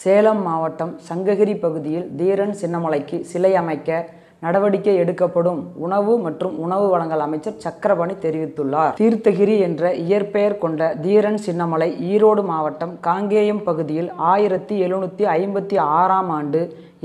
சேலம் மாவட்டம் சங்ககிரி பகுதியில் தீரன் சின்னமலைக்கு சிலை அமைக்க நடவடிக்கை எடுக்கப்படும் உணவு மற்றும் உணவு வழங்கல் அமைச்சர் சக்கரபாணி தெரிவித்துள்ளார். தீர்த்தகிரி என்ற இயற்பெயர் கொண்ட தீரன் சின்னமலை ஈரோடு மாவட்டம் காங்கேயம் பகுதியில் ஆயிரத்தி எழுநூற்றி ஐம்பத்தி ஆறாம் ஆண்டு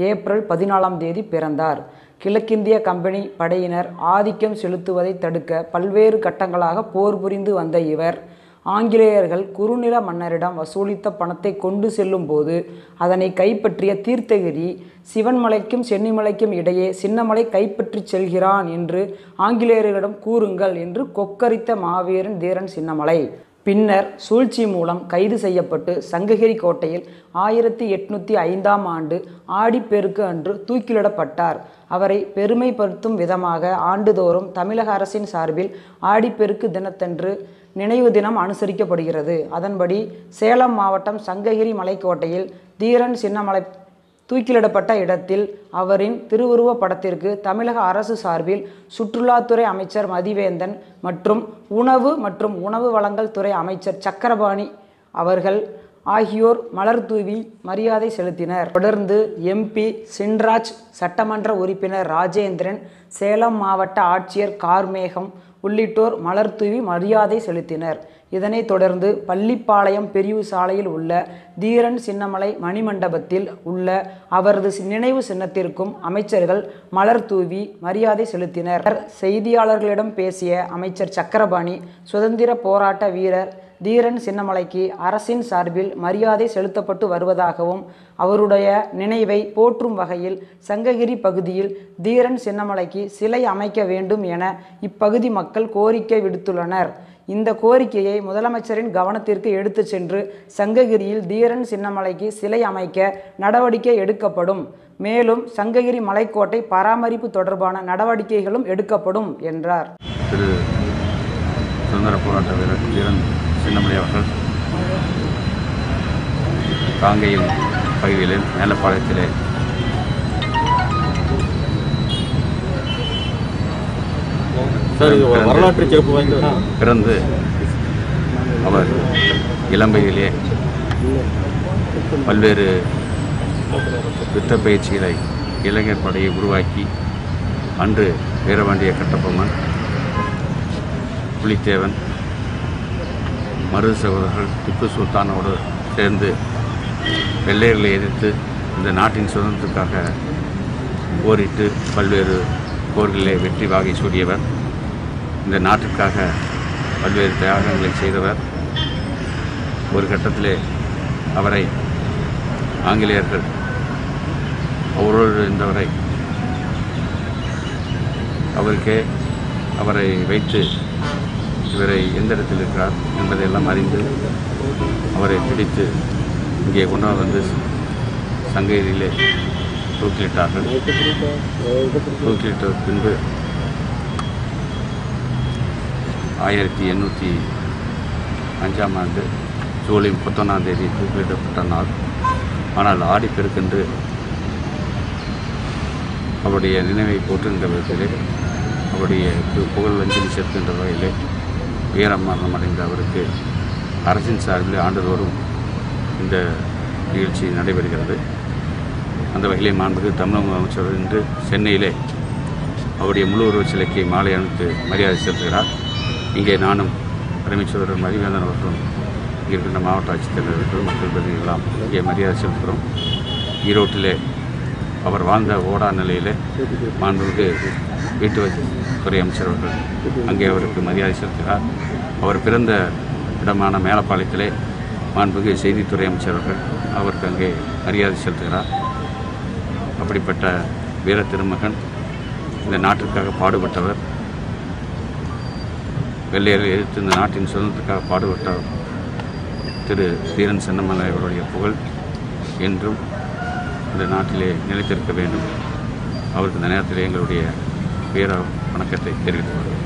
ஏப்ரல் பதினாலாம் தேதி பிறந்தார். கிழக்கிந்திய கம்பெனி படையினர் ஆதிக்கம் செலுத்துவதை தடுக்க பல்வேறு கட்டங்களாக போர் புரிந்து வந்த இவர் ஆங்கிலேயர்கள் குறுநில மன்னரிடம் வசூலித்த பணத்தை கொண்டு செல்லும் போது அதனை கைப்பற்றிய தீர்த்தகிரி சிவன்மலைக்கும் சென்னிமலைக்கும் இடையே சின்னமலை கைப்பற்றிச் செல்கிறான் என்று ஆங்கிலேயர்களிடம் கூறுங்கள் என்று கொக்கரித்த மாவீரன் தீரன் சின்னமலை. பின்னர் சூழ்ச்சி மூலம் கைது செய்யப்பட்டு சங்ககிரி கோட்டையில் ஆயிரத்தி எட்நூற்றி ஐந்தாம் ஆண்டு ஆடிப்பெருக்கு அன்று தூக்கிலிடப்பட்டார். அவரை பெருமைப்படுத்தும் விதமாக ஆண்டுதோறும் தமிழக அரசின் சார்பில் ஆடிப்பெருக்கு தினத்தன்று நினைவு தினம் அனுசரிக்கப்படுகிறது. அதன்படி சேலம் மாவட்டம் சங்ககிரி மலைக்கோட்டையில் தீரன் சின்னமலை தூக்கிலிடப்பட்ட இடத்தில் அவரின் திருவுருவ படத்திற்கு தமிழக அரசு சார்பில் சுற்றுலாத்துறை அமைச்சர் மதிவேந்தன் மற்றும் உணவு மற்றும் உணவு வழங்கல் துறை அமைச்சர் சக்கரபாணி அவர்கள் ஆகியோர் மலர் தூவி மரியாதை செலுத்தினர். தொடர்ந்து எம்பி சின்ராஜ் சட்டமன்ற உறுப்பினர் ராஜேந்திரன் சேலம் மாவட்ட ஆட்சியர் கார்மேகம் உள்ளிட்டோர் மலர் தூவி மரியாதை செலுத்தினர். இதனைத் தொடர்ந்து பள்ளிப்பாளையம் பிரிவு சாலையில் உள்ள தீரன் சின்னமலை மணிமண்டபத்தில் உள்ள அவரது நினைவு சின்னத்திற்கும் அமைச்சர்கள் மலர் தூவி மரியாதை செலுத்தினர். செய்தியாளர்களிடம் பேசிய அமைச்சர் சக்கரபாணி சுதந்திர போராட்ட வீரர் தீரன் சின்னமலைக்கு அரசின் சார்பில் மரியாதை செலுத்தப்பட்டு வருவதாகவும் அவருடைய நினைவை போற்றும் வகையில் சங்ககிரி பகுதியில் தீரன் சின்னமலைக்கு சிலை அமைக்க வேண்டும் என இப்பகுதி மக்கள் கோரிக்கை விடுத்துள்ளனர். இந்த கோரிக்கையை முதலமைச்சரின் கவனத்திற்கு எடுத்து சென்று சங்ககிரியில் தீரன் சின்னமலைக்கு சிலை அமைக்க நடவடிக்கை எடுக்கப்படும் மேலும் சங்ககிரி மலைக்கோட்டை பராமரிப்பு தொடர்பான நடவடிக்கைகளும் எடுக்கப்படும் என்றார் திரு சுதந்திர போராட்ட வீரர் தீரன் சின்னமலை அவர்கள் காங்கையில் பகுதியில் மேலப்பாளையத்திலே Thank you. வரலாற்று சிறப்பு வாய்ந்த பிறந்து அவர் இளம்பையிலே பல்வேறு யுத்த பயிற்சிகளை இளைஞர் படையை உருவாக்கி அன்று வீரபாண்டிய கட்டபொம்மன் புலித்தேவன் மருது சகோதரர்கள் திப்பு சுல்தானோடு சேர்ந்து வெள்ளையர்களை எதிர்த்து இந்த நாட்டின் சுதந்திரத்துக்காக போரிட்டு பல்வேறு போர்களிலே வெற்றி வாகை சூடியவர். இந்த நாட்டிற்காக பல்வேறு தியாகங்களை செய்தவர். ஒரு கட்டத்திலே அவரை ஆங்கிலேயர்கள் அவரோடு இருந்தவரை அவருக்கே அவரை வைத்து இவரை எந்த இடத்தில் இருக்கிறார் என்பதையெல்லாம் அறிந்து அவரை பிடித்து இங்கே கொண்டு வந்து சங்ககிரியிலே தூக்கிலிட்டார்கள். தூக்கிலிட்ட பின்பு ஆயிரத்தி எண்ணூற்றி அஞ்சாம் ஆண்டு ஜூலை முப்பத்தொன்னாம் தேதி தூக்கிலிடப்பட்ட நாள். ஆனால் ஆடிப்பெருக்கென்று அவருடைய நினைவை போற்றுகின்ற விதத்திலே அவருடைய புகழ் அஞ்சலி செலுத்துகின்ற வகையிலே வீர மரணம் அடைந்த அவருக்கு அரசின் சார்பில் ஆண்டுதோறும் இந்த நிகழ்ச்சி நடைபெறுகிறது. அந்த வகையிலே மாண்புக்கு தமிழக அமைச்சர் இன்று சென்னையிலே அவருடைய முழு உருவச் சிலைக்கு மாலை அணிவித்து மரியாதை செலுத்துகிறார். இங்கே நானும் பிரமிச்சவர் மதிவேந்தன் அவர்களும் இங்கே இருக்கின்ற மாவட்ட ஆட்சித்தலைவர்கள் மக்கள் பிரதிநிதிகள் இங்கே மரியாதை செலுத்துகிறோம். ஈரோட்டிலே அவர் வாழ்ந்த ஓடா நிலையிலே மாண்புமிகு வீட்டு துறை அமைச்சர் அவர்கள் அங்கே அவருக்கு மரியாதை செலுத்துகிறார். அவர் பிறந்த இடமான மேலப்பாளையத்திலே மாண்புமிகு செய்தித்துறை அமைச்சர் அவர்கள் அவருக்கு அங்கே மரியாதை செலுத்துகிறார். அப்படிப்பட்ட வீர திருமகன் இந்த நாட்டிற்காக பாடுபட்டவர் வெள்ளையர்கள் எதிர்த்து இந்த நாட்டின் சுதந்திரத்துக்காக பாடுபட்ட திரு தீரன் சென்னமலை அவருடைய புகழ் என்றும் இந்த நாட்டிலே நிலைத்திருக்க வேண்டும். அவருக்கு இந்த நேரத்தில் எங்களுடைய வீர வணக்கத்தை தெரிவித்துக் கொள்கிறோம்